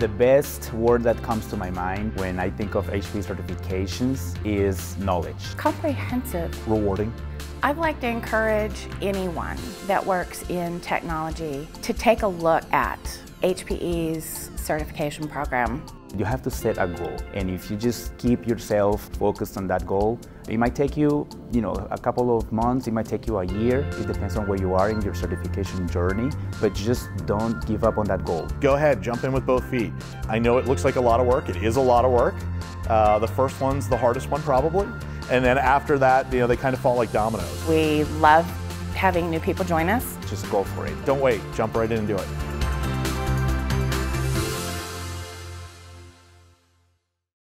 The best word that comes to my mind when I think of HP certifications is knowledge. Comprehensive. Rewarding. I'd like to encourage anyone that works in technology to take a look at HPE's certification program. You have to set a goal, and if you just keep yourself focused on that goal, it might take you, you know, a couple of months, it might take you a year. It depends on where you are in your certification journey, but just don't give up on that goal. Go ahead, jump in with both feet. I know it looks like a lot of work. It is a lot of work. Uh, the first one's the hardest one probably, and then after that, you know, they kind of fall like dominoes. We love having new people join us. Just go for it. Don't wait, jump right in and do it.